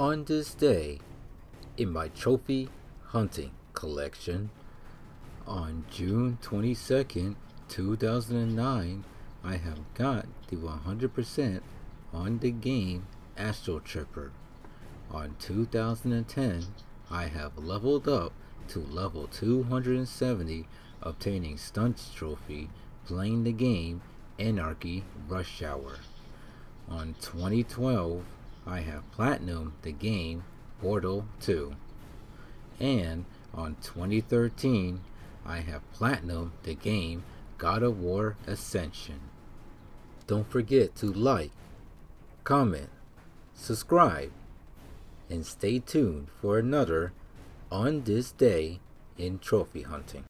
On this day, in my trophy hunting collection, on June 22nd, 2009, I have got the 100% on the game Astro Tripper. On 2010, I have leveled up to level 270, obtaining Stunts Trophy, playing the game Anarchy Rush Hour. On 2012, I have Platinum the game Portal 2. And on 2013, I have Platinum the game God of War Ascension. Don't forget to like, comment, subscribe, and stay tuned for another On This Day in Trophy Hunting.